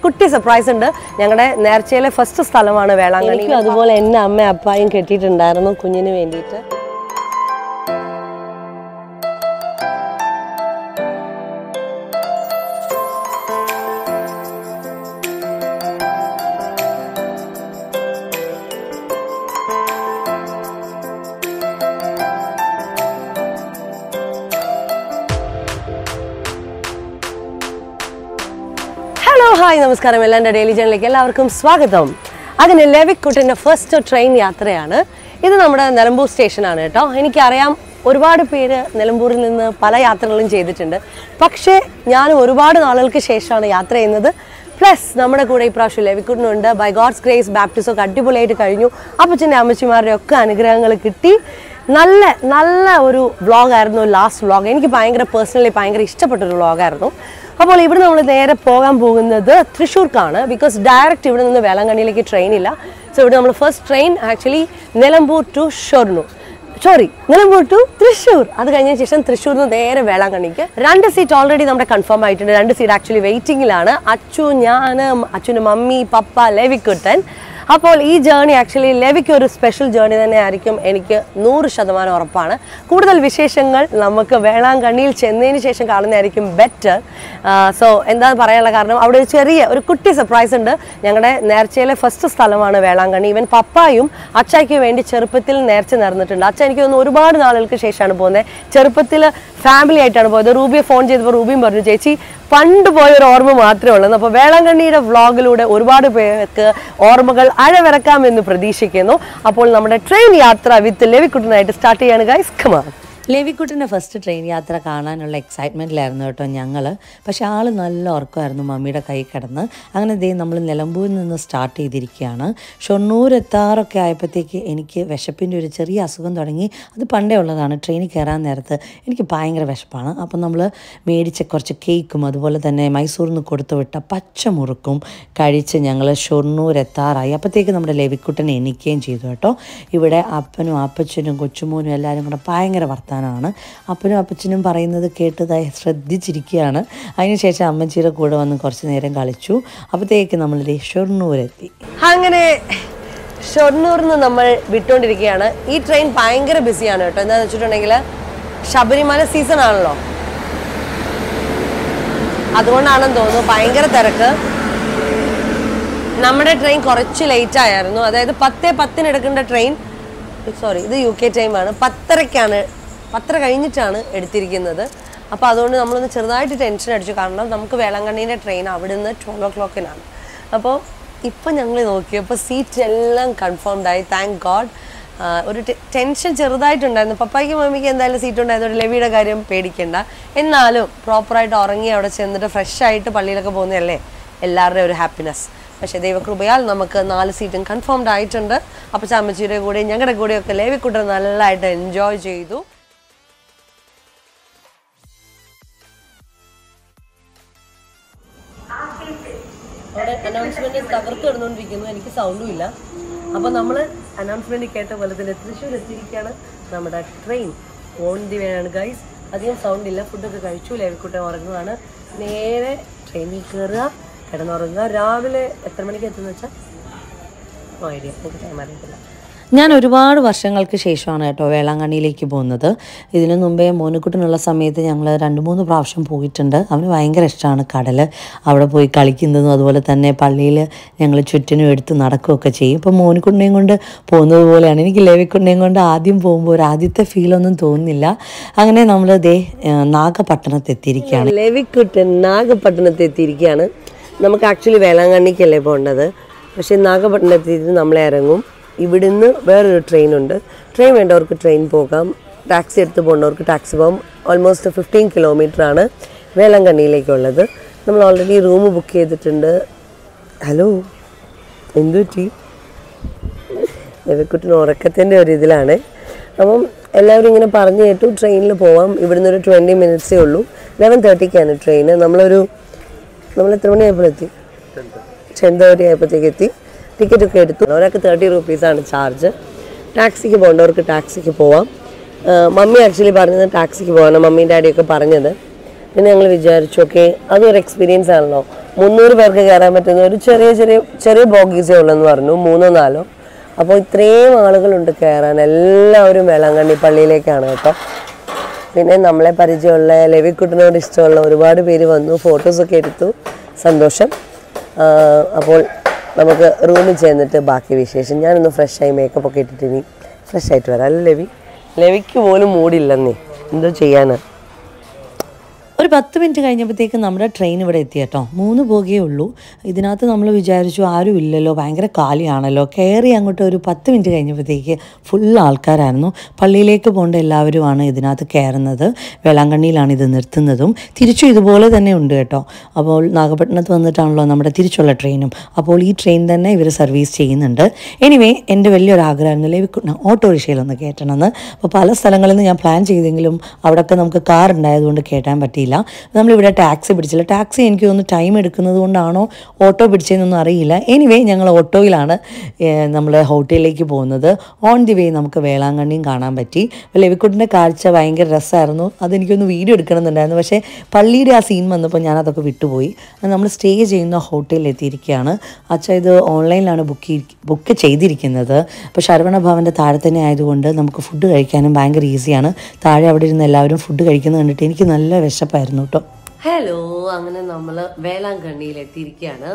കുട്ടി സർപ്രൈസ് ഉണ്ട്. ഞങ്ങളുടെ നേർച്ചയിലെ ഫസ്റ്റ് സ്ഥലമാണ് വേളാങ്കണ്ണി. അതുപോലെ എന്നെ അമ്മ അപ്പായും കെട്ടിയിട്ടുണ്ടായിരുന്നു കുഞ്ഞിന് വേണ്ടിയിട്ട്. നമസ്കാരം. എല്ലാവരുടെ ഡെയിലി ചാനലിലേക്ക് എല്ലാവർക്കും സ്വാഗതം. അങ്ങനെ ലെവിക്കുട്ടിന്റെ ഫസ്റ്റ് ട്രെയിൻ യാത്രയാണ്. ഇത് നമ്മുടെ നിലമ്പൂർ സ്റ്റേഷനാണ് കേട്ടോ. എനിക്കറിയാം ഒരുപാട് പേര് നിലമ്പൂരിൽ നിന്ന് പല യാത്രകളും ചെയ്തിട്ടുണ്ട്. പക്ഷേ ഞാൻ ഒരുപാട് നാളുകൾക്ക് ശേഷമാണ് യാത്ര ചെയ്യുന്നത്. പ്ലസ് നമ്മുടെ കൂടെ ഇപ്രാവശ്യം ലെവിക്കുട്ടിനുണ്ട്. ബൈ ഗോഡ്സ് ഗ്രേസ് ബാപ്റ്റിസൊക്കെ അടിപൊളിയായിട്ട് കഴിഞ്ഞു. അപ്പച്ചന്റെ അമ്മച്ചിമാരുടെ ഒക്കെ അനുഗ്രഹങ്ങൾ കിട്ടി. നല്ല നല്ല ഒരു വ്ളോഗായിരുന്നു ലാസ്റ്റ് വ്ളോഗ്. എനിക്ക് ഭയങ്കര പേഴ്സണലി ഭയങ്കര ഇഷ്ടപ്പെട്ടൊരു വ്ളോഗായിരുന്നു. അപ്പോൾ ഇവിടെ നമ്മൾ നേരെ പോകാൻ പോകുന്നത് തൃശ്ശൂർക്കാണ്. ബിക്കോസ് ഡയറക്റ്റ് ഇവിടെ നിന്ന് വേളാങ്കണ്ണിയിലേക്ക് ട്രെയിൻ ഇല്ല. സോ ഇവിടെ നമ്മൾ first train actually Nilambur to Shoranur. Sorry Nilambur to Thrissur. അത് കഴിഞ്ഞ ശേഷം തൃശ്ശൂർ നിന്ന് നേരെ വേളാങ്കണ്ണിക്ക്. രണ്ട് സീറ്റ് ഓൾറെഡി നമ്മുടെ കൺഫേം ആയിട്ടുണ്ട്. രണ്ട് സീറ്റ് ആക്ച്വലി വെയിറ്റിംഗിലാണ് അച്ചു ഞാൻ അച്ഛന്റെ മമ്മി പപ്പ ലെവിക്കുട്ടൻ. അപ്പോൾ ഈ ജേണി ആക്ച്വലി ലെവിക്ക് ഒരു സ്പെഷ്യൽ ജേണി തന്നെ ആയിരിക്കും എനിക്ക് നൂറ് ശതമാനം ഉറപ്പാണ്. കൂടുതൽ വിശേഷങ്ങൾ നമുക്ക് വേളാങ്കണ്ണിയിൽ ചെന്നതിന് ശേഷം കാണുന്നതായിരിക്കും ബെറ്റർ സോ എന്താ പറയാനുള്ള കാരണം അവിടെ ഒരു ചെറിയ ഒരു കുട്ടി സർപ്രൈസ് ഉണ്ട്. ഞങ്ങളുടെ നേർച്ചയിലെ ഫസ്റ്റ് സ്ഥലമാണ് വേളാങ്കണ്ണി. ഇവൻ പപ്പായും അച്ചായ്ക്ക് വേണ്ടി ചെറുപ്പത്തിൽ നേർച്ച നടന്നിട്ടുണ്ട്. അച്ഛൻ എനിക്ക് തോന്നുന്നു ഒരുപാട് നാളുകൾക്ക് ശേഷമാണ് പോകുന്നത്. ചെറുപ്പത്തിൽ ഫാമിലി ആയിട്ടാണ് പോയത്. റൂബിയെ ഫോൺ ചെയ്തപ്പോൾ റൂബിയും പറഞ്ഞു ചേച്ചി പണ്ട് പോയ ഒരു ഓർമ്മ മാത്രമേ ഉള്ളൂ. അപ്പോൾ വേളാങ്കണ്ണിയുടെ വ്ളോഗിലൂടെ ഒരുപാട് പേർക്ക് ഓർമ്മകൾ അഴവിറക്കാമെന്ന് പ്രതീക്ഷിക്കുന്നു. അപ്പോൾ നമ്മുടെ ട്രെയിൻ യാത്ര വിത്ത് ലെവിക്കുട്ടനായിട്ട് സ്റ്റാർട്ട് ചെയ്യാണ് ഗൈസ് കമാ ലേവിക്കുട്ടിന്റെ ഫസ്റ്റ് ട്രെയിൻ യാത്ര കാണാനുള്ള എക്സൈറ്റ്മെന്റിലായിരുന്നു കേട്ടോ ഞങ്ങൾ പക്ഷേ ആൾ നല്ല ഉറക്കമായിരുന്നു മമ്മിയുടെ കൈ കിടന്ന്. അങ്ങനെ ദേ നമ്മൾ നിലമ്പൂരിൽ നിന്ന് സ്റ്റാർട്ട് ചെയ്തിരിക്കുകയാണ്. ഷൊണ്ണൂർ എത്താറൊക്കെ ആയപ്പോഴത്തേക്ക് എനിക്ക് വിശപ്പിന്റെ ഒരു ചെറിയ അസുഖം തുടങ്ങി. അത് പണ്ടേ ഉള്ളതാണ് ട്രെയിനിൽ കയറാൻ നേരത്ത്. എനിക്ക് ഭയങ്കര വിശപ്പാണ്. അപ്പം നമ്മൾ മേടിച്ച കുറച്ച് കേക്കും അതുപോലെ തന്നെ മൈസൂരിൽ നിന്ന് കൊടുത്തു വിട്ട പച്ചമുറുക്കും കഴിച്ച് ഞങ്ങൾ ഷൊർണൂർ എത്താറായി അപ്പോഴത്തേക്ക് നമ്മുടെ ലെവിക്കുട്ടൻ എണിക്കുകയും ചെയ്തു കേട്ടോ. ഇവിടെ അപ്പനും അപ്പച്ചനും കൊച്ചുമോനും എല്ലാവരും കൂടെ ഭയങ്കര വർത്താനമാണ് അപ്പനും അപ്പച്ചനും പറയുന്നത് കേട്ടതായി ശ്രദ്ധിച്ചിരിക്കുകയാണ്. അതിനുശേഷം അമ്മച്ചിയുടെ കൂടെ വന്ന് കുറച്ച് നേരം കളിച്ചു. അപ്പോഴത്തേക്ക് നമ്മൾ ഷൊർണൂരെത്തി. അങ്ങനെ ഷൊർണൂറിൽ നിന്ന് നമ്മൾ വിട്ടുകൊണ്ടിരിക്കുകയാണ് ഈ ട്രെയിൻ ഭയങ്കര ബിസിയാണ് കേട്ടോ. എന്താണെന്ന് വെച്ചിട്ടുണ്ടെങ്കിൽ ശബരിമല സീസൺ ആണല്ലോ. അതുകൊണ്ടാണെന്ന് തോന്നുന്നു ഭയങ്കര തിരക്ക്. നമ്മുടെ ട്രെയിൻ കുറച്ച് ലേറ്റ് ആയിരുന്നു. അതായത് പത്തേ പത്തിന് എടുക്കേണ്ട ട്രെയിൻ സോറി ഇത് യു കെ ടൈമാണ് പത്തരയ്ക്കാണ് പത്തര കഴിഞ്ഞിട്ടാണ് എടുത്തിരിക്കുന്നത്. അപ്പോൾ അതുകൊണ്ട് നമ്മളൊന്ന് ചെറുതായിട്ട് ടെൻഷൻ അടിച്ചു. കാരണം നമുക്ക് വേളാങ്കണ്ണീന്റെ ട്രെയിൻ അവിടെ നിന്ന് ട്വൽവ് ഒ ക്ലോക്കിനാണ് അപ്പോൾ ഇപ്പം ഞങ്ങൾ നോക്കിയപ്പോൾ സീറ്റ് എല്ലാം കൺഫേംഡായി താങ്ക് ഗോഡ് ഒരു ടെൻഷൻ ചെറുതായിട്ടുണ്ടായിരുന്നു. പപ്പായ്ക്ക് മമ്മിക്ക് എന്തായാലും സീറ്റ് ഉണ്ടായതുകൊണ്ട് ലവിയുടെ കാര്യം പേടിക്കണ്ട. എന്നാലും പ്രോപ്പറായിട്ട് ഉറങ്ങി അവിടെ ചെന്നിട്ട് ഫ്രഷ് ആയിട്ട് പള്ളിയിലൊക്കെ പോകുന്നതല്ലേ എല്ലാവരുടെയും ഒരു ഹാപ്പിനെസ് പക്ഷേ ദൈവകൃപയാൽ നമുക്ക് നാല് സീറ്റും കൺഫേംഡ് ആയിട്ടുണ്ട്. അപ്പോൾ ചാമ്മച്ചിയുടെ കൂടെയും ഞങ്ങളുടെ കൂടെയൊക്കെ ലേവിക്കുട്ടർ നല്ലതായിട്ട് എൻജോയ് ചെയ്തു. അവിടെ അനൗൺസ്മെന്റ് തകർത്ത് കിടന്നുകൊണ്ടിരിക്കുന്നു. എനിക്ക് സൗണ്ടും ഇല്ല. അപ്പോൾ നമ്മൾ അനൗൺസ്മെന്റ് കേട്ട പോലെ തന്നെ തൃശ്ശൂർ എത്തിയിരിക്കുകയാണ് നമ്മുടെ ട്രെയിൻ ഓൺ ദി വേയാണ് ഗൈസ് അധികം സൗണ്ട് ഇല്ല. ഫുഡൊക്കെ കഴിച്ചു ലേവിക്കുട്ടം ഉറങ്ങുകയാണ് നേരെ ട്രെയിനിൽ കയറുക കിടന്നുറങ്ങുക. രാവിലെ എത്ര മണിക്ക് എത്തുന്ന വെച്ചാൽ ഓ ഐഡിയ. എനിക്ക് ടൈം അറിയത്തില്ല. ഞാൻ ഒരുപാട് വർഷങ്ങൾക്ക് ശേഷമാണ് കേട്ടോ വേളാങ്കണ്ണിയിലേക്ക് പോകുന്നത്. ഇതിനു മുമ്പേ മോനുക്കുട്ടനുള്ള സമയത്ത് ഞങ്ങൾ രണ്ട് മൂന്ന് പ്രാവശ്യം പോയിട്ടുണ്ട്. അവന് ഭയങ്കര ഇഷ്ടമാണ് കടൽ അവിടെ പോയി കളിക്കുന്നതും അതുപോലെ തന്നെ പള്ളിയിൽ ഞങ്ങൾ ചുറ്റിനും എടുത്ത് നടക്കുകയൊക്കെ ചെയ്യും. ഇപ്പോൾ മോനുക്കുട്ടിനെയും കൊണ്ട് പോകുന്നത് പോലെയാണ്. എനിക്ക് ലേവിക്കുട്ടിനെയും കൊണ്ട് ആദ്യം പോകുമ്പോൾ ഒരു ആദ്യത്തെ ഫീലൊന്നും തോന്നുന്നില്ല. അങ്ങനെ നമ്മൾ ദേ നാഗപട്ടണത്ത് എത്തിയിരിക്കുകയാണ്. ലെവിക്കുട്ടൻ നാഗപട്ടണത്ത് എത്തിയിരിക്കുകയാണ്. നമുക്ക് ആക്ച്വലി വേളാങ്കണ്ണിക്കല്ലേ പോകേണ്ടത്? പക്ഷേ നാഗപട്ടണത്തിൽ നമ്മൾ ഇറങ്ങും. ഇവിടുന്ന് വേറൊരു ട്രെയിൻ ഉണ്ട് ട്രെയിൻ വേണ്ടവർക്ക് ട്രെയിൻ പോകാം. ടാക്സി എടുത്ത് പോകേണ്ടവർക്ക് ടാക്സി പോകാം. ഓൾമോസ്റ്റ് ഫിഫ്റ്റീൻ കിലോമീറ്റർ ആണ് വേലങ്കണ്ണിയിലേക്കുള്ളത് നമ്മൾ ഓൾറെഡി റൂം ബുക്ക് ചെയ്തിട്ടുണ്ട്. ഹലോ എന്തു പറ്റി? ലെവിക്കുട്ടിന് ഉറക്കത്തിന്റെ ഒരു ഇതിലാണ്. അപ്പം എല്ലാവരും ഇങ്ങനെ പറഞ്ഞു കേട്ടു ട്രെയിനിൽ പോവാം. ഇവിടുന്ന് ഒരു ട്വന്റി മിനിറ്റ്സേ ഉള്ളൂ. ലെവൻ തേർട്ടിക്കാണ് ട്രെയിൻ നമ്മളൊരു നമ്മൾ എത്ര മണിയായപ്പോഴെത്തി? ടെൻ തേർട്ടി ആയപ്പോഴത്തേക്ക് എത്തി. ടിക്കറ്റ് ഒക്കെ എടുത്തു. ഒരാൾക്ക് തേർട്ടി റുപ്പീസാണ് ചാർജ് ടാക്സിക്ക് പോകേണ്ടവർക്ക് ടാക്സിക്ക് പോവാം. മമ്മി ആക്ച്വലി പറഞ്ഞത് ടാക്സിക്ക് പോകാനാണ് മമ്മിയും ഡാഡിയൊക്കെ പറഞ്ഞത്. പിന്നെ ഞങ്ങൾ വിചാരിച്ചു ഓക്കെ അതൊരു എക്സ്പീരിയൻസ് ആണല്ലോ. മുന്നൂറ് പേർക്ക് കയറാൻ പറ്റുന്ന ഒരു ചെറിയ ചെറിയ ചെറിയ ബോഗീസേ ഉള്ളെന്ന് പറഞ്ഞു മൂന്നോ നാലോ. അപ്പോൾ ഇത്രയും ആളുകളുണ്ട് കയറാൻ. എല്ലാവരും വേളാങ്കണ്ണി പള്ളിയിലേക്കാണ് കേട്ടോ. പിന്നെ നമ്മളെ പരിചയമുള്ള ലവിക്കുട്ടനോട് ഇഷ്ടമുള്ള ഒരുപാട് പേര് വന്നു ഫോട്ടോസൊക്കെ എടുത്തു. സന്തോഷം. അപ്പോൾ നമുക്ക് റൂമിൽ ചെന്നിട്ട് ബാക്കി വിശേഷം. ഞാനൊന്ന് ഫ്രഷായി മേക്കപ്പ് ഒക്കെ ഇട്ടിട്ട് ഇനി ഫ്രഷ് ആയിട്ട് വരാം. അല്ലേ ലവി? ലവിക്ക് പോലും മൂടില്ലെന്നേ. എന്തോ ചെയ്യാനാ? ഒരു പത്ത് മിനിറ്റ് കഴിഞ്ഞപ്പോഴത്തേക്ക് നമ്മുടെ ട്രെയിൻ ഇവിടെ എത്തി കേട്ടോ. മൂന്ന് പോകേ ഉള്ളൂ. ഇതിനകത്ത് നമ്മൾ വിചാരിച്ചു ആരും ഇല്ലല്ലോ ഭയങ്കര കാലിയാണല്ലോ. കയറി അങ്ങോട്ട് ഒരു പത്ത് മിനിറ്റ് കഴിഞ്ഞപ്പോഴത്തേക്ക് ഫുൾ ആൾക്കാരായിരുന്നു. പള്ളിയിലേക്ക് പോകേണ്ട എല്ലാവരുമാണ് ഇതിനകത്ത് കയറുന്നത്. വേളാങ്കണ്ണിയിലാണ് ഇത് നിർത്തുന്നതും. തിരിച്ചും ഇതുപോലെ തന്നെ ഉണ്ട് കേട്ടോ. അപ്പോൾ നാഗപട്ടണത്ത് വന്നിട്ടാണല്ലോ നമ്മുടെ തിരിച്ചുള്ള ട്രെയിനും അപ്പോൾ ഈ ട്രെയിൻ തന്നെ ഇവർ സർവീസ് ചെയ്യുന്നുണ്ട്. എനിവേ എന്റെ വലിയൊരു ആഗ്രഹമായിരുന്നു ലഭിക്കുന്ന ഓട്ടോറിക്ഷയിലൊന്ന് കയറ്റണമെന്ന്. അപ്പോൾ പല സ്ഥലങ്ങളിൽ നിന്ന് ഞാൻ പ്ലാൻ ചെയ്തെങ്കിലും അവിടെയൊക്കെ നമുക്ക് കാർ ഉണ്ടായതുകൊണ്ട് കയറ്റാൻ പറ്റിയില്ല. നമ്മളിവിടെ ടാക്സി പിടിച്ചില്ല. ടാക്സി എനിക്ക് തോന്നുന്നു ടൈം എടുക്കുന്നത് കൊണ്ടാണോ ഓട്ടോ പിടിച്ചതെന്നൊന്നും അറിയില്ല. എനിവേ ഞങ്ങൾ ഓട്ടോയിലാണ് നമ്മൾ ഹോട്ടലിലേക്ക് പോകുന്നത്. ഓൺ ദി വേ നമുക്ക് വേളാങ്കണ്ണിയും കാണാൻ പറ്റി. ലവിക്കുട്ടിന്റെ കാഴ്ച ഭയങ്കര രസമായിരുന്നു. അതെനിക്കൊന്ന് വീഡിയോ എടുക്കണമെന്നുണ്ടായിരുന്നു. പക്ഷേ പള്ളിയുടെ ആ സീൻ വന്നപ്പോൾ ഞാനതൊക്കെ വിട്ടുപോയി. നമ്മൾ സ്റ്റേ ചെയ്യുന്ന ഹോട്ടലിൽ എത്തിയിരിക്കുകയാണ്. അച്ഛ ഇത് ഓൺലൈനിലാണ് ബുക്ക് ബുക്ക് ചെയ്തിരിക്കുന്നത്. അപ്പോൾ ശരവണ ഭവന്റെ താഴെ തന്നെ ആയതുകൊണ്ട് നമുക്ക് ഫുഡ് കഴിക്കാനും ഭയങ്കര ഈസിയാണ് താഴെ അവിടെ ഇരുന്ന് എല്ലാവരും ഫുഡ് കഴിക്കുന്നത് കണ്ടിട്ട് എനിക്ക് നല്ല വിശപ്പായിരുന്നു. കേട്ടോ ഹലോ അങ്ങനെ നമ്മൾ വേളാങ്കണ്ണിയിൽ എത്തിയിരിക്കുകയാണ്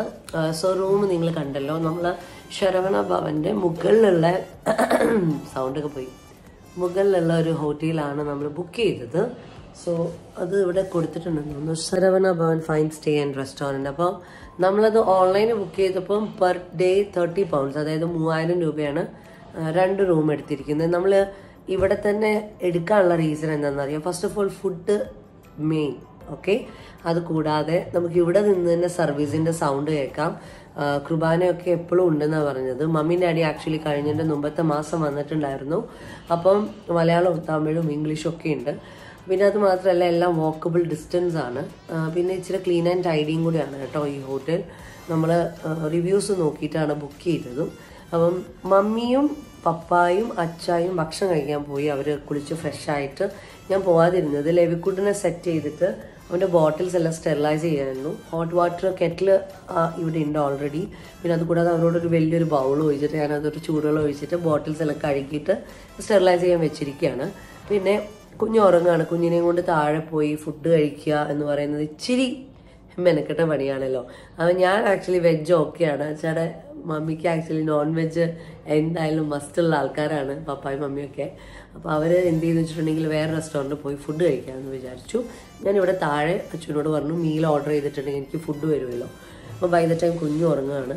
സോ റൂം നിങ്ങൾ കണ്ടല്ലോ. നമ്മൾ ശരവണ ഭവന്റെ മുകളിലുള്ള സൗണ്ടൊക്കെ പോയി. മുകളിലുള്ള ഒരു ഹോട്ടലാണ് നമ്മൾ ബുക്ക് ചെയ്തത്. സോ അത് ഇവിടെ കൊടുത്തിട്ടുണ്ട് തോന്നുന്നു. Saravana Bhavan fine stay and restaurant അപ്പോൾ നമ്മളത് ഓൺലൈനിൽ ബുക്ക് ചെയ്തപ്പം പെർ ഡേ തേർട്ടി പൗണ്ട്സ് അതായത് മൂവായിരം രൂപയാണ് രണ്ട് റൂം എടുത്തിരിക്കുന്നത്. നമ്മൾ ഇവിടെ തന്നെ എടുക്കാനുള്ള റീസൺ എന്താണെന്ന് അറിയാം? First of all food main okay കൂടാതെ നമുക്ക് ഇവിടെ നിന്ന് തന്നെ സർവീസിന്റെ സൗണ്ട് കേൾക്കാം. കുർബാനയൊക്കെ എപ്പോഴും ഉണ്ടെന്നാണ് പറഞ്ഞത്. മമ്മി അടി ആക്ച്വലി കഴിഞ്ഞതിന്റെ മുമ്പത്തെ മാസം വന്നിട്ടുണ്ടായിരുന്നു. അപ്പം മലയാളവും തമിഴും ഇംഗ്ലീഷും ഒക്കെ ഉണ്ട്. പിന്നെ അത് മാത്രമല്ല എല്ലാം വാക്കബിൾ ഡിസ്റ്റൻസ് ആണ്. പിന്നെ ഇച്ചിരി ക്ലീൻ ആൻഡ് ടൈഡിയും കൂടിയാണ് കേട്ടോ ഈ ഹോട്ടൽ നമ്മൾ റിവ്യൂസ് നോക്കിയിട്ടാണ് ബുക്ക് ചെയ്തതും. അപ്പം മമ്മിയും പപ്പായും അച്ചായും ഭക്ഷണം കഴിക്കാൻ പോയി. അവർ കുളിച്ച് ഫ്രഷ് ആയിട്ട് ഞാൻ പോവാതിരുന്നത്. ലെവിക്കുട്ടിനെ സെറ്റ് ചെയ്തിട്ട് അവന്റെ ബോട്ടിൽസ് എല്ലാം സ്റ്റെറിലൈസ് ചെയ്യായിരുന്നു ഹോട്ട് വാട്ടർ കെറ്റിൽ ഇവിടെ ഉണ്ട് ഓൾറെഡി പിന്നെ അതുകൂടാതെ അവരോടൊരു വലിയൊരു ബൗൾ ഒഴിച്ചിട്ട് ഞാൻ അതൊരു ചൂടുവെള്ളം ഒഴിച്ചിട്ട് ബോട്ടിൽസ് എല്ലാം കഴുകിയിട്ട് സ്റ്റെറിലൈസ് ചെയ്യാൻ വെച്ചിരിക്കുകയാണ്. പിന്നെ കുഞ്ഞു ഉറങ്ങാണ്. കുഞ്ഞിനെയും കൊണ്ട് താഴെ പോയി ഫുഡ് കഴിക്കുക എന്ന് പറയുന്നത് ഇച്ചിരി മെനക്കെട്ട പണിയാണല്ലോ. അപ്പം ഞാൻ ആക്ച്വലി വെജ് ഓക്കെയാണ് ചേട്ടാ മമ്മിക്ക് ആക്ച്വലി നോൺ വെജ് എന്തായാലും മസ്റ്റുള്ള ആൾക്കാരാണ് പപ്പായും മമ്മിയൊക്കെ അപ്പോൾ അവർ എന്ത് ചെയ്തെന്ന് വെച്ചിട്ടുണ്ടെങ്കിൽ വേറെ റെസ്റ്റോറന്റിൽ പോയി ഫുഡ് കഴിക്കാമെന്ന് വിചാരിച്ചു. ഞാനിവിടെ താഴെ അച്ഛനോട് പറഞ്ഞു മീൽ ഓർഡർ ചെയ്തിട്ടുണ്ടെങ്കിൽ എനിക്ക് ഫുഡ് വരുമല്ലോ. അപ്പോൾ ബൈ ദ ടൈം കുഞ്ഞു ഉറങ്ങുകയാണ്.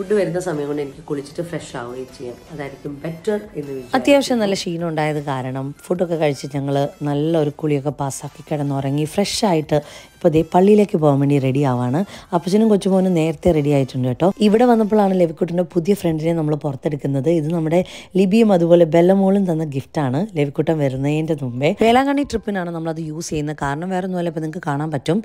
ഫുഡ് വരുന്ന സമയം കൊണ്ട് എനിക്ക് കുളിച്ചിട്ട് ഫ്രഷ് ആവുകയും ചെയ്യാം. അതായിരിക്കും ബെറ്റർ എന്ന് അത്യാവശ്യം നല്ല ക്ഷീണം ഉണ്ടായത് കാരണം ഫുഡൊക്കെ കഴിച്ച് ഞങ്ങൾ നല്ലൊരു കുളിയൊക്കെ പാസ്സാക്കി കിടന്നുറങ്ങി ഫ്രഷ് ആയിട്ട് ഇപ്പോൾ ദേ പള്ളിയിലേക്ക് പോകാൻ വേണ്ടി റെഡി ആവാണ്. അപ്പച്ചനും കൊച്ചുമോനും നേരത്തെ റെഡി ആയിട്ടുണ്ട് കേട്ടോ. ഇവിടെ വന്നപ്പോഴാണ് ലവിക്കുട്ടിന്റെ പുതിയ ഫ്രണ്ടിനെ നമ്മൾ പുറത്തെടുക്കുന്നത്. ഇത് നമ്മുടെ ലിബിയും അതുപോലെ ബെല്ലമോളും തന്ന ഗിഫ്റ്റാണ് ലവിക്കുട്ടൻ വരുന്നതിന്റെ മുമ്പേ. വേളാങ്കണ്ണി ട്രിപ്പിനാണ് നമ്മളത് യൂസ് ചെയ്യുന്നത്. കാരണം വേറെ ഒന്നുമല്ല ഇപ്പോൾ നിങ്ങൾക്ക് കാണാൻ പറ്റും.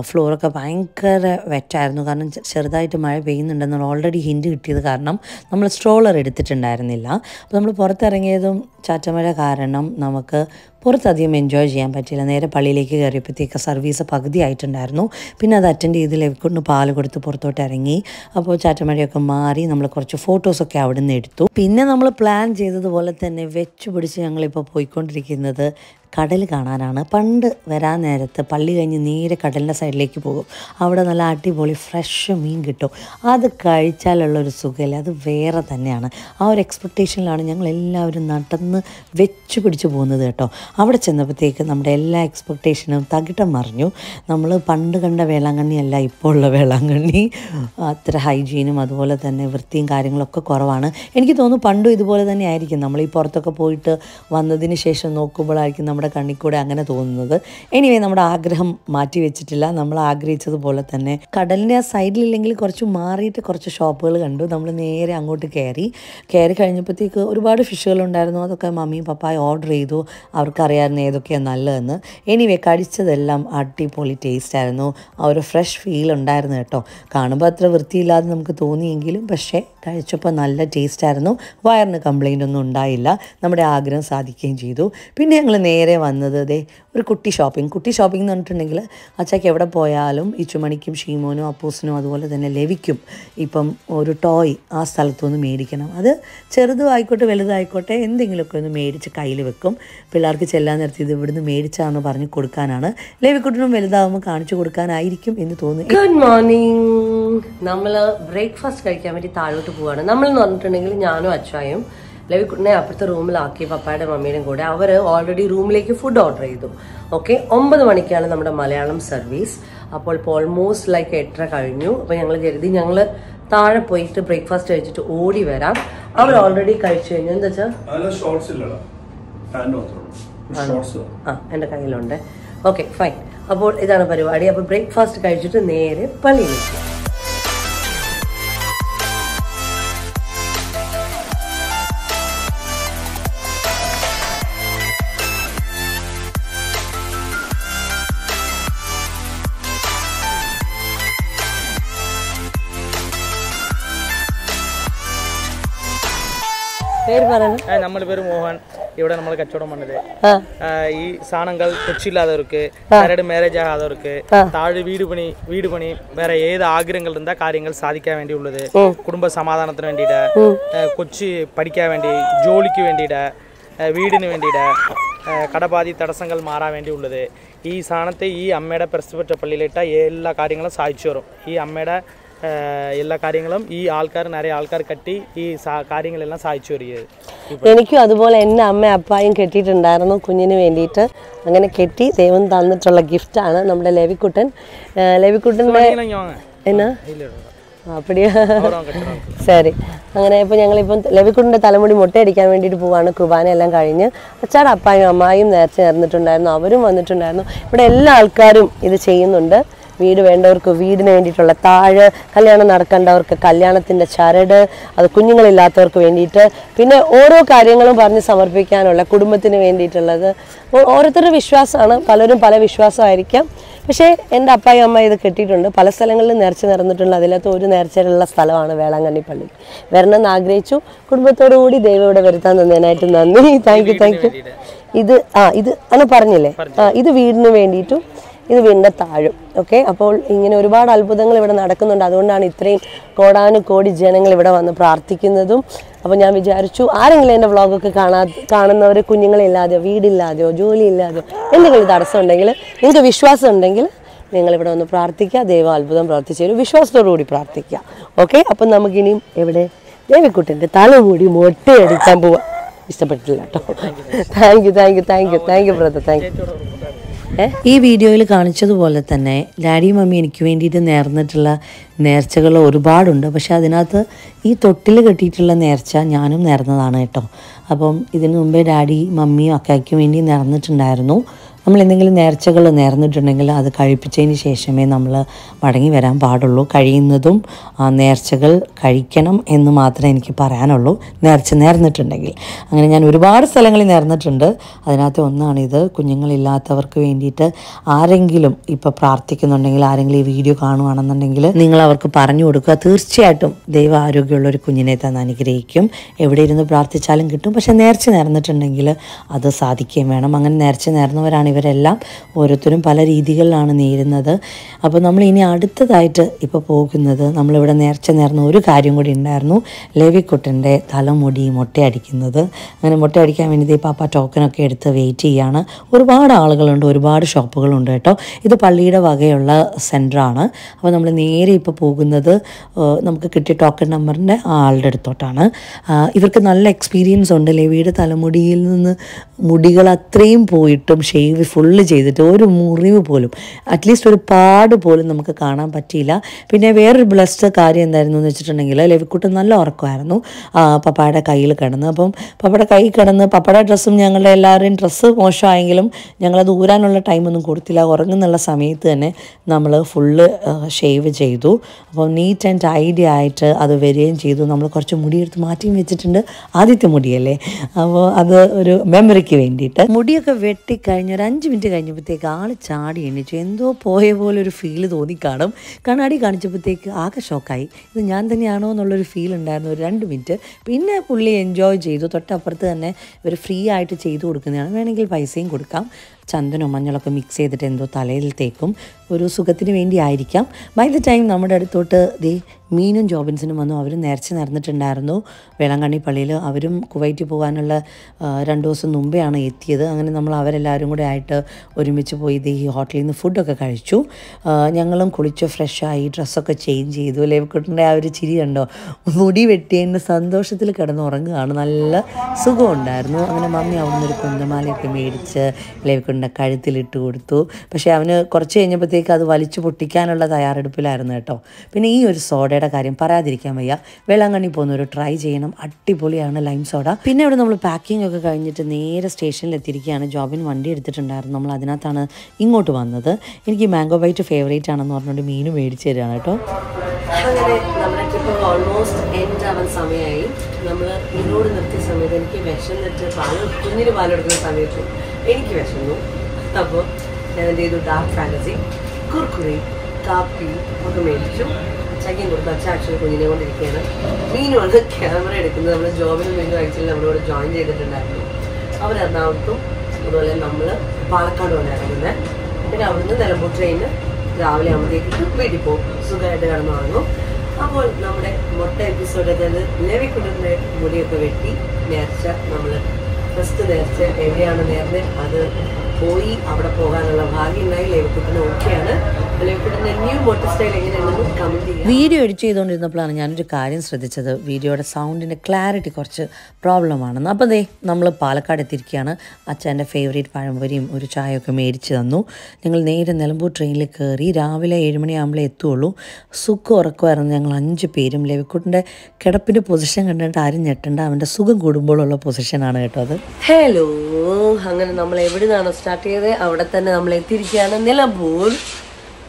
ഫ്ലോറൊക്കെ ഭയങ്കര വെറ്റായിരുന്നു കാരണം ചെറുതായിട്ട് മഴ പെയ്യുന്നുണ്ടെന്നുള്ള ഓൾറെഡി ഹിൻഡ് കിട്ടിയത് കാരണം നമ്മൾ സ്ട്രോളർ എടുത്തിട്ടുണ്ടായിരുന്നില്ല. അപ്പോൾ നമ്മൾ പുറത്തിറങ്ങിയതും ചാറ്റമഴ കാരണം നമുക്ക് പുറത്തധികം എൻജോയ് ചെയ്യാൻ പറ്റിയില്ല. നേരെ പള്ളിയിലേക്ക് കയറിയപ്പോഴത്തേക്ക് സർവീസ് പകുതി ആയിട്ടുണ്ടായിരുന്നു. പിന്നെ അത് അറ്റൻഡ് ചെയ്ത് ലവിക്കൊണ്ട് പാൽ കൊടുത്ത് പുറത്തോട്ട് ഇറങ്ങി. അപ്പോൾ ചാറ്റമഴയൊക്കെ മാറി നമ്മൾ കുറച്ച് ഫോട്ടോസൊക്കെ അവിടെ നിന്ന് എടുത്തു. പിന്നെ നമ്മൾ പ്ലാൻ ചെയ്തതുപോലെ തന്നെ വെച്ച് പിടിച്ച് ഞങ്ങളിപ്പോൾ പോയിക്കൊണ്ടിരിക്കുന്നത് കടൽ കാണാനാണ്. പണ്ട് വരാൻ നേരത്ത് പള്ളി കഴിഞ്ഞ് നേരെ കടലിന്റെ സൈഡിലേക്ക് പോകും. അവിടെ നല്ല അടിപൊളി ഫ്രഷ് മീൻ കിട്ടും. അത് കഴിച്ചാലുള്ള ഒരു സുഖമില്ല അത് വേറെ തന്നെയാണ്. ആ ഒരു എക്സ്പെക്റ്റേഷനിലാണ് ഞങ്ങൾ എല്ലാവരും നടന്ന് വെച്ച് പിടിച്ച് പോകുന്നത് കേട്ടോ. അവിടെ ചെന്നപ്പോഴത്തേക്ക് നമ്മുടെ എല്ലാ എക്സ്പെക്റ്റേഷനും തകിട്ടം മറിഞ്ഞു. നമ്മൾ പണ്ട് കണ്ട വേളാങ്കണ്ണിയല്ല ഇപ്പോൾ ഉള്ള വേളാങ്കണ്ണി. അത്ര ഹൈജീനും അതുപോലെ തന്നെ വൃത്തിയും കാര്യങ്ങളൊക്കെ കുറവാണ്. എനിക്ക് തോന്നുന്നു പണ്ടും ഇതുപോലെ തന്നെ ആയിരിക്കും. നമ്മൾ ഈ പുറത്തൊക്കെ പോയിട്ട് വന്നതിന് ശേഷം നോക്കുമ്പോഴായിരിക്കും നമ്മുടെ കണ്ണിൽ കൂടെ അങ്ങനെ തോന്നുന്നത്. എനിവേ നമ്മുടെ ആഗ്രഹം മാറ്റി വെച്ചിട്ടില്ല. നമ്മൾ ആഗ്രഹിച്ചതുപോലെ തന്നെ കടലിന്റെ ആ സൈഡിലില്ലെങ്കിൽ കുറച്ച് മാറിയിട്ട് കുറച്ച് ഷോപ്പുകൾ കണ്ടു. നമ്മൾ നേരെ അങ്ങോട്ട് കയറി. കയറി കഴിഞ്ഞപ്പോഴത്തേക്ക് ഒരുപാട് ഫിഷുകൾ ഉണ്ടായിരുന്നു. അതൊക്കെ മമ്മിയും പപ്പായും ഓർഡർ ചെയ്തു. അവർക്കറിയാമായിരുന്നു ഏതൊക്കെയാണ് നല്ലതെന്ന്. എനിവേ കഴിച്ചതെല്ലാം അടിപൊളി ടേസ്റ്റ് ആയിരുന്നു. ആ ഒരു ഫ്രഷ് ഫീൽ ഉണ്ടായിരുന്നു കേട്ടോ. കാണുമ്പോൾ അത്ര വൃത്തിയില്ലാതെ നമുക്ക് തോന്നിയെങ്കിലും പക്ഷേ കഴിച്ചപ്പോൾ നല്ല ടേസ്റ്റ് ആയിരുന്നു. വയറിന് കംപ്ലൈന്റ് ഒന്നും ഉണ്ടായില്ല. നമ്മുടെ ആഗ്രഹം സാധിക്കുകയും ചെയ്തു. പിന്നെ ഞങ്ങൾ നേരെ വന്നത് ദേ ഒരു കുട്ടി ഷോപ്പിംഗ് കുട്ടി ഷോപ്പിംഗ് എന്ന് പറഞ്ഞിട്ടുണ്ടെങ്കിൽ അച്ചയ്ക്ക് എവിടെ പോയാലും ഇച്ചുമണിക്കും ഷീമോനും അപ്പൂസിനും അതുപോലെ തന്നെ ലഭിക്കും ഇപ്പം ഒരു ടോയ് ആ സ്ഥലത്തു നിന്ന് മേടിക്കണം. അത് ചെറുതും ആയിക്കോട്ടെ വലുതായിക്കോട്ടെ എന്തെങ്കിലുമൊക്കെ ഒന്ന് മേടിച്ച് കയ്യിൽ വെക്കും. പിള്ളേർക്ക് ചെല്ലാൻ നിർത്തി ഇത് ഇവിടുന്ന് മേടിച്ചാന്ന് പറഞ്ഞ് കൊടുക്കാനാണ്. ലവിക്കുട്ടനും വലുതാവുമ്പോൾ കാണിച്ചു കൊടുക്കാനായിരിക്കും എന്ന് തോന്നുന്നു. ഗുഡ് മോർണിംഗ് നമ്മൾ ബ്രേക്ക്ഫാസ്റ്റ് കഴിക്കാൻ വേണ്ടി താഴോട്ട് പോവാണ്. നമ്മൾ എന്ന് പറഞ്ഞിട്ടുണ്ടെങ്കിൽ ഞാനും അച്ചായും ലവിക്കുട്ടിനെ അപ്പുറത്തെ റൂമിലാക്കി പപ്പായുടെ മമ്മിയുടെയും കൂടെ അവർ ഓൾറെഡി റൂമിലേക്ക് ഫുഡ് ഓർഡർ ചെയ്തു. ഓക്കെ ഒമ്പത് മണിക്കാണ് നമ്മുടെ മലയാളം സർവീസ് അപ്പോൾ ഇപ്പോൾ ഓൾമോസ്റ്റ് ലൈക്ക് എട്ടര കഴിഞ്ഞു. അപ്പോൾ ഞങ്ങൾ കരുതി ഞങ്ങൾ താഴെ പോയിട്ട് ബ്രേക്ക്ഫാസ്റ്റ് കഴിച്ചിട്ട് ഓടി വരാം. അവർ ഓൾറെഡി കഴിച്ചു കഴിഞ്ഞു. എന്താ വെച്ചാൽ ആ എന്റെ കയ്യിലുണ്ട്. ഓക്കെ ഫൈൻ അപ്പോൾ ഇതാണ് പരിപാടി. അപ്പോൾ ബ്രേക്ക്ഫാസ്റ്റ് കഴിച്ചിട്ട് നേരെ പള്ളിയിലേക്ക് നമ്മുടെ പേര് മോഹൻ ഇവിടെ നമ്മൾ കച്ചവടം പണിത് ഈ സാധനങ്ങൾ കൊച്ചില്ലാത്തവർക്ക് ആരുടെ മാരേജ് ആകാത്തവർക്ക് താഴെ വീട് പണി വീട് പണി വേറെ ഏത് ആഗ്രഹങ്ങൾ இருந்தா കാര്യങ്ങൾ സാധിക്കാൻ വേണ്ടിയുള്ളത് കുടുംബ സമാധാനത്തിന് വേണ്ടിയിട്ട് കൊച്ചി പഠിക്കാൻ വേണ്ടി ജോലിക്ക് വേണ്ടിയിട്ട് വീടിന് വേണ്ടിയിട്ട് കടബാധി തടസ്സങ്ങൾ മാറാൻ വേണ്ടിയുള്ളത് ഈ സാധനത്തെ ഈ അമ്മയുടെ പ്രസ്തുപറ്റ പള്ളിയിലിട്ട എല്ലാ കാര്യങ്ങളും സാധിച്ചു വരും ഈ അമ്മയുടെ എല്ലാ കാര്യങ്ങളും ഈ ആൾക്കാർ നിറയെ ആൾക്കാർ കെട്ടി ഈ കാര്യങ്ങളെല്ലാം സഹായിച്ചു വരികയത് എനിക്കും അതുപോലെ എന്റെ അമ്മ അപ്പായും കെട്ടിയിട്ടുണ്ടായിരുന്നു കുഞ്ഞിന് വേണ്ടിയിട്ട്. അങ്ങനെ കെട്ടി ദൈവം തന്നിട്ടുള്ള ഗിഫ്റ്റാണ് നമ്മുടെ ലവിക്കുട്ടൻ. ലവിക്കുട്ടൻ എന്നാ? അപ്പടിയാ. ശരി. അങ്ങനെ ഇപ്പം ഞങ്ങളിപ്പം ലവിക്കുട്ടിന്റെ തലമുടി മുട്ടയടിക്കാൻ വേണ്ടിയിട്ട് പോവാണ്. കുർബാനയെല്ലാം കഴിഞ്ഞ് അച്ചാടെ അപ്പായും അമ്മായും നേരത്തെ നേർന്നിട്ടുണ്ടായിരുന്നു അവരും വന്നിട്ടുണ്ടായിരുന്നു. ഇവിടെ എല്ലാ ആൾക്കാരും ഇത് ചെയ്യുന്നുണ്ട്. വീട് വേണ്ടവർക്ക് വീടിന് വേണ്ടിയിട്ടുള്ള താഴ് കല്യാണം നടക്കേണ്ടവർക്ക് കല്യാണത്തിന്റെ ചരട് അത് കുഞ്ഞുങ്ങളില്ലാത്തവർക്ക് വേണ്ടിയിട്ട്. പിന്നെ ഓരോ കാര്യങ്ങളും പറഞ്ഞ് സമർപ്പിക്കാനുള്ള കുടുംബത്തിന് വേണ്ടിയിട്ടുള്ളത്. ഓരോരുത്തരുടെ വിശ്വാസമാണ്. പലരും പല വിശ്വാസമായിരിക്കാം. പക്ഷേ എന്റെ അപ്പായും അമ്മ ഇത് കെട്ടിയിട്ടുണ്ട്. പല സ്ഥലങ്ങളിലും നേർച്ച നടന്നിട്ടുണ്ട്. അതിനകത്ത് ഒരു നേർച്ചയുള്ള സ്ഥലമാണ് വേളാങ്കണ്ണി പള്ളി വരണമെന്ന് ആഗ്രഹിച്ചു. കുടുംബത്തോടു കൂടി ദൈവം ഇവിടെ വരുത്താൻ തന്നതിനായിട്ട് നന്ദി. താങ്ക് യു താങ്ക് യു ഇത് ആ ഇത് അന്ന് പറഞ്ഞില്ലേ? ആ ഇത് വീടിന് വേണ്ടിയിട്ടും ഇത് വീണ്ടും താഴും. ഓക്കെ അപ്പോൾ ഇങ്ങനെ ഒരുപാട് അത്ഭുതങ്ങൾ ഇവിടെ നടക്കുന്നുണ്ട്. അതുകൊണ്ടാണ് ഇത്രയും കോടാനുകോടി ജനങ്ങൾ ഇവിടെ വന്ന് പ്രാർത്ഥിക്കുന്നതും. അപ്പോൾ ഞാൻ വിചാരിച്ചു ആരെങ്കിലും എന്റെ വ്ളോഗൊക്കെ കാണാ കാണുന്നവർ കുഞ്ഞുങ്ങളില്ലാതെയോ വീടില്ലാതെയോ ജോലിയില്ലാതെയോ എന്തെങ്കിലും തടസ്സം ഉണ്ടെങ്കിൽ നിങ്ങൾക്ക് വിശ്വാസം ഉണ്ടെങ്കിൽ നിങ്ങളിവിടെ ഒന്ന് പ്രാർത്ഥിക്കുക. ദൈവ അത്ഭുതം പ്രാർത്ഥിച്ചു തരും വിശ്വാസത്തോടുകൂടി പ്രാർത്ഥിക്കുക. ഓക്കെ അപ്പം നമുക്കിനിയും എവിടെ? ദേവിക്കുട്ടന്റെ തലമുടി മൊട്ടയടിക്കാൻ പോവാം. ഇഷ്ടപ്പെട്ടില്ല കേട്ടോ. Thank you thank you thank you thank you brother thank you ഈ വീഡിയോയിൽ കാണിച്ചതുപോലെ തന്നെ ഡാഡി മമ്മി എനിക്ക് വേണ്ടിയിട്ട് നേർന്നിട്ടുള്ള നേർച്ചകൾ ഒരുപാടുണ്ട്. പക്ഷെ അതിനകത്ത് ഈ തൊട്ടിൽ കെട്ടിയിട്ടുള്ള നേർച്ച ഞാനും നേർന്നതാണ് കേട്ടോ. അപ്പം ഇതിനു മുമ്പേ ഡാഡി മമ്മിയും അക്കായ്ക്കും വേണ്ടി നേർന്നിട്ടുണ്ടായിരുന്നു. നമ്മൾ എന്തെങ്കിലും നേർച്ചകൾ നേർന്നിട്ടുണ്ടെങ്കിൽ അത് കഴിപ്പിച്ചതിന് ശേഷമേ നമ്മൾ മടങ്ങി വരാൻ പാടുള്ളൂ. കഴിയുന്നതും നേർച്ചകൾ കഴിക്കണം എന്ന് മാത്രമേ എനിക്ക് പറയാനുള്ളൂ. നേർച്ച നേർന്നിട്ടുണ്ടെങ്കിൽ. അങ്ങനെ ഞാൻ ഒരുപാട് സ്ഥലങ്ങളിൽ നേർന്നിട്ടുണ്ട്. അതിനകത്ത് ഒന്നാണിത് കുഞ്ഞുങ്ങളില്ലാത്തവർക്ക് വേണ്ടിയിട്ട് ആരെങ്കിലും ഇപ്പോൾ പ്രാർത്ഥിക്കുന്നുണ്ടെങ്കിൽ ആരെങ്കിലും ഈ വീഡിയോ കാണുകയാണെന്നുണ്ടെങ്കിൽ നിങ്ങൾ അവർക്ക് പറഞ്ഞു കൊടുക്കുക. തീർച്ചയായിട്ടും ദൈവ ആരോഗ്യമുള്ള ഒരു കുഞ്ഞിനെ തന്നെ അനുഗ്രഹിക്കും. എവിടെ ഇരുന്ന് പ്രാർത്ഥിച്ചാലും കിട്ടും. പക്ഷേ നേർച്ച നേർന്നിട്ടുണ്ടെങ്കിൽ അത് സാധിക്കുകയും വേണം. അങ്ങനെ നേർച്ച നേർന്നവരാണ് ഇവരെല്ലാം ഓരോരുത്തരും പല രീതികളിലാണ് നേരുന്നത്. അപ്പോൾ നമ്മൾ ഇനി അടുത്തതായിട്ട് ഇപ്പോൾ പോകുന്നത് നമ്മളിവിടെ നേർച്ച നേർന്ന ഒരു കാര്യം കൂടി ഉണ്ടായിരുന്നു. ലേവിക്കുട്ടന്റെ തലമുടി മുട്ടയടിക്കുന്നത്. അങ്ങനെ മുട്ടയടിക്കാൻ വേണ്ടി പാപ്പ ടോക്കനൊക്കെ എടുത്ത് വെയിറ്റ് ചെയ്യാണ് ഒരുപാട് ആളുകളുണ്ട് ഒരുപാട് ഷോപ്പുകളുണ്ട് കേട്ടോ. ഇത് പള്ളിയുടെ വകയുള്ള സെന്ററാണ്. അപ്പോൾ നമ്മൾ നേരെ ഇപ്പോൾ പോകുന്നത് നമുക്ക് കിട്ടിയ ടോക്കൺ നമ്പറിന്റെ ആളുടെ അടുത്തോട്ടാണ്. ഇവർക്ക് നല്ല എക്സ്പീരിയൻസ് ഉണ്ട്. ലേവിയുടെ തലമുടിയിൽ നിന്ന് മുടികൾ അത്രയും പോയിട്ടും ഷെയ്വ് സർജറി ഫുള്ള് ചെയ്തിട്ട് ഒരു മുറിവ് പോലും അറ്റ്ലീസ്റ്റ് ഒരു പാട് പോലും നമുക്ക് കാണാൻ പറ്റിയില്ല. പിന്നെ വേറൊരു ബ്ലസ്ഡ് കാര്യം എന്തായിരുന്നു എന്ന് വെച്ചിട്ടുണ്ടെങ്കിൽ ലവിക്കുട്ടൻ നല്ല ഉറക്കമായിരുന്നു. പപ്പായുടെ കയ്യിൽ കിടന്ന്. അപ്പം പപ്പയുടെ കയ്യിൽ കിടന്ന് പപ്പയുടെ ഡ്രസ്സും ഞങ്ങളുടെ എല്ലാവരുടെയും ഡ്രസ്സ് മോശമായെങ്കിലും ഞങ്ങളത് ഊരാനുള്ള ടൈമൊന്നും കൊടുത്തില്ല. ഉറങ്ങുന്നുള്ള സമയത്ത് തന്നെ നമ്മൾ ഫുള്ള് ഷേവ് ചെയ്തു. അപ്പോൾ നീറ്റ് ആൻഡ് ഐഡിയ ആയിട്ട് അത് വരികയും ചെയ്തു. നമ്മൾ കുറച്ച് മുടിയെടുത്ത് മാറ്റിയും വെച്ചിട്ടുണ്ട്. ആദ്യത്തെ മുടിയല്ലേ? അപ്പോൾ അത് ഒരു മെമ്മറിക്ക് വേണ്ടിയിട്ട്. മുടിയൊക്കെ വെട്ടിക്കഴിഞ്ഞ് ഒരു അഞ്ച് മിനിറ്റ് കഴിഞ്ഞപ്പോഴത്തേക്ക് ആൾ ചാടി എണീച്ചു. എന്തോ പോയ പോലെ ഒരു തോന്നി കാണും. കണ്ണാടി കാണിച്ചപ്പോഴത്തേക്ക് ആകെ ഷോക്കായി ഇത് ഞാൻ തന്നെയാണോ എന്നുള്ളൊരു ഫീൽ ഉണ്ടായിരുന്നു ഒരു രണ്ട് മിനിറ്റ്. പിന്നെ പുള്ളി എൻജോയ് ചെയ്തു. തൊട്ടപ്പുറത്ത് തന്നെ ഇവർ ഫ്രീ ആയിട്ട് ചെയ്തു കൊടുക്കുന്നതാണ്. വേണമെങ്കിൽ പൈസയും കൊടുക്കാം. ചന്ദനോ മഞ്ഞളൊക്കെ മിക്സ് ചെയ്തിട്ട് എന്തോ തലയിൽ തേക്കും. ഒരു സുഖത്തിന് വേണ്ടി ആയിരിക്കാം. ബൈ ദ ടൈം നമ്മുടെ അടുത്തോട്ട് ദേ മീനും ജോബിൻസിനും വന്നു. അവർ നേർച്ച നടന്നിട്ടുണ്ടായിരുന്നു. വേളാങ്കണ്ണി പള്ളിയിൽ അവരും കുവൈറ്റിൽ പോകാനുള്ള രണ്ട് ദിവസം മുമ്പെയാണ് എത്തിയത്. അങ്ങനെ നമ്മൾ അവരെല്ലാവരും കൂടെ ആയിട്ട് ഒരുമിച്ച് പോയി ദേ ഈ ഹോട്ടലിൽ നിന്ന് ഫുഡൊക്കെ കഴിച്ചു. ഞങ്ങളും കുളിച്ച് ഫ്രഷായി ഡ്രസ്സൊക്കെ ചേഞ്ച് ചെയ്തു. ലേവക്കുട്ടിന്റെ ആ ഒരു ചിരി കണ്ടോ? മുടി വെട്ടിയതിന്റെ സന്തോഷത്തിൽ കിടന്ന് ഉറങ്ങുകയാണ്. നല്ല സുഖമുണ്ടായിരുന്നു അങ്ങനെ മമ്മി അവിടുന്ന് ഒരു കുന്തമാലയൊക്കെ മേടിച്ച് ലേവക്കുട്ടിന്റെ കഴുത്തിലിട്ട് കൊടുത്തു. പക്ഷേ അവന് കുറച്ച് കഴിഞ്ഞപ്പോഴത്തേക്ക് അത് വലിച്ചു പൊട്ടിക്കാനുള്ള തയ്യാറെടുപ്പിലായിരുന്നു കേട്ടോ. പിന്നെ ഈ ഒരു സോഡയുടെ കാര്യം പറയാതിരിക്കാൻ വയ്യ. വേളാങ്കണ്ണി പോകുന്നവർ ട്രൈ ചെയ്യണം. അടിപൊളിയാണ് ലൈം സോഡ പിന്നെ ഇവിടെ നമ്മൾ പാക്കിംഗ് ഒക്കെ കഴിഞ്ഞിട്ട് നേരെ സ്റ്റേഷനിൽ എത്തിയിരിക്കുകയാണ്. ജോബിൻ വണ്ടി എടുത്തിട്ടുണ്ടായിരുന്നു. നമ്മൾ അതിനകത്താണ് ഇങ്ങോട്ട് വന്നത്. എനിക്ക് മാംഗോ ബൈറ്റ് ഫേവറേറ്റ് ആണെന്ന് പറഞ്ഞുകൊണ്ട് മീൻ മേടിച്ചു തരികയാണ് കേട്ടോ. അങ്ങനെ ഓൾമോസ്റ്റ് എൻഡ് സമയമായി. നമ്മൾ ഇതിനോട് നിർത്തിയ സമയത്ത് എനിക്ക് വിഷം വിശന്നിട്ട് പാൽ കുഞ്ഞിന് പാലെടുക്കുന്ന സമയത്ത് എനിക്ക് വിശന്നു അപ്പോൾ ഞാൻ എന്ത് ചെയ്തു? ഡാർക്ക് ഫാന്റസി കുർക്കുറി കാപ്പി ഒക്കെ മേടിച്ചു. അച്ചാക്കിയും കൊടുത്തു. അച്ഛൻ ആക്ച്വലി കുഞ്ഞിനെ കൊണ്ടിരിക്കുകയാണ്. മീനുമാണ് ക്യാമറ എടുക്കുന്നത്. നമ്മൾ ജോബിന് മീനും ആക്ച്വലി നമ്മളോട് ജോയിൻ ചെയ്തിട്ടുണ്ടായിരുന്നു. അവർ എറണാകുളത്തും അതുപോലെ നമ്മൾ പാലക്കാടുമാണ് ഇറങ്ങുന്നത് പിന്നെ അവിടുന്ന് നിലമ്പൂർ ട്രെയിന് രാവിലെ ആകുമ്പോഴത്തേക്ക് വീട്ടിൽ പോകും. സുഖമായിട്ട് കിടന്നു വാങ്ങും അപ്പോൾ നമ്മുടെ മൊട്ട എപ്പിസോഡ് അതായത് ലവിക്കുട്ടന്റെ മുടിയൊക്കെ വെട്ടി നേർച്ച നമ്മൾ ഫസ്റ്റ് നേർച്ച എവിടെയാണ് നേർന്നത് അത് പോയി അവിടെ പോകാനുള്ള ഭാഗ്യം ഉണ്ടായി. ലവിക്കുട്ടന് ഓക്കെയാണ് ലവിക്കുട്ടന്റെ ന്യൂ സ്റ്റൈൽ എങ്ങനെയാണെന്ന് കമന്റ് ചെയ്യാം. വീഡിയോ എഡിറ്റ് ചെയ്തുകൊണ്ടിരുന്നപ്പോഴാണ് ഞാനൊരു കാര്യം ശ്രദ്ധിച്ചത്. വീഡിയോയുടെ സൗണ്ടിന്റെ ക്ലാരിറ്റി കുറച്ച് പ്രോബ്ലം ആണെന്ന്. അപ്പോൾ ദേ നമ്മൾ പാലക്കാട് എത്തിയിരിക്കുകയാണ്. അച്ഛന്റെ ഫേവറേറ്റ് പഴംപൊരിയും ഒരു ചായയൊക്കെ മേടിച്ച് തന്നു. ഞങ്ങൾ നേരെ നിലമ്പൂർ ട്രെയിനിൽ കയറി രാവിലെ ഏഴുമണിയാകുമ്പോഴേ എത്തുള്ളൂ. സുഖം ഉറക്കുമായിരുന്നു ഞങ്ങൾ അഞ്ച് പേരും. ലവിക്കുട്ടിന്റെ കിടപ്പിന്റെ പൊസിഷൻ കണ്ടിട്ട് ആരും ഞെട്ടണ്ട. അവന്റെ സുഖം കൂടുമ്പോഴുള്ള പൊസിഷനാണ് കേട്ടോ അത്. ഹലോ അങ്ങനെ നമ്മൾ എവിടെ നിന്നാണോ സ്റ്റാർട്ട് ചെയ്ത് അവിടെ തന്നെ നമ്മൾ എത്തിയിരിക്കുകയാണ്. നിലമ്പൂർ.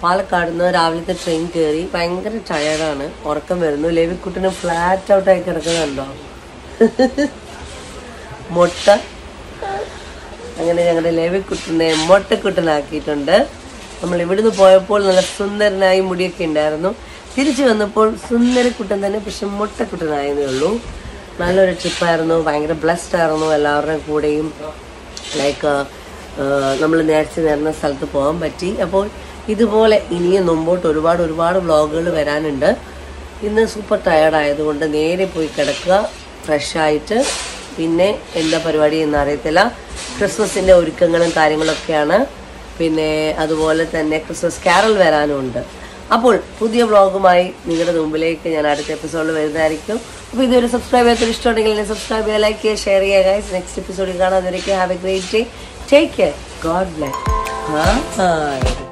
പാലക്കാട് നിന്ന് രാവിലത്തെ ട്രെയിൻ കയറി ഭയങ്കര ടയേർഡാണ് ഉറക്കം വരുന്നു. ലെവിക്കുട്ടിന് ഫ്ലാറ്റ് ഔട്ടായി കിടക്കുന്നുണ്ടോ? മുട്ട. അങ്ങനെ ഞങ്ങളുടെ ലേവിക്കുട്ടിനെ മുട്ടക്കുട്ടനാക്കിയിട്ടുണ്ട്. നമ്മൾ ഇവിടുന്ന് പോയപ്പോൾ നല്ല സുന്ദരനായി മുടിയൊക്കെ ഉണ്ടായിരുന്നു. തിരിച്ചു വന്നപ്പോൾ സുന്ദരക്കുട്ടൻ തന്നെ പക്ഷെ മുട്ടക്കുട്ടനായതേ ഉള്ളൂ. നല്ലൊരു ട്രിപ്പായിരുന്നു ഭയങ്കര ബ്ലെസ്ഡ് ആയിരുന്നു. എല്ലാവരുടെയും കൂടെയും. ലൈക്ക് നമ്മൾ നേരത്തെ നേരുന്ന സ്ഥലത്ത് പോകാൻ പറ്റി. അപ്പോൾ ഇതുപോലെ ഇനിയും മുമ്പോട്ട് ഒരുപാട് ഒരുപാട് വ്ളോഗുകൾ വരാനുണ്ട്. ഇന്ന് സൂപ്പർ ടയർഡ് ആയതുകൊണ്ട് നേരെ പോയി കിടക്കുക ഫ്രഷായിട്ട് പിന്നെ എന്താ പരിപാടി എന്ന് അറിയത്തില്ല. ക്രിസ്മസിന്റെ ഒരുക്കങ്ങളും കാര്യങ്ങളൊക്കെയാണ്. പിന്നെ അതുപോലെ തന്നെ ക്രിസ്മസ് കാരൽ വരാനുമുണ്ട്. അപ്പോൾ പുതിയ വ്ളോഗുമായി നിങ്ങളുടെ മുമ്പിലേക്ക് ഞാൻ അടുത്ത എപ്പിസോഡിൽ വരുന്നതായിരിക്കും. അപ്പോൾ ഇതൊരു സബ്സ്ക്രൈബ് ചെയ്യാത്തൊരു ഇഷ്ടമുണ്ടെങ്കിൽ സബ്സ്ക്രൈബ് ചെയ്യുക ലൈക്ക് ചെയ്യുക ഷെയർ ചെയ്യുക. ഗൈസ് നെക്സ്റ്റ് എപ്പിസോഡിൽ കാണാൻ have a great day Take care. God bless. Huh?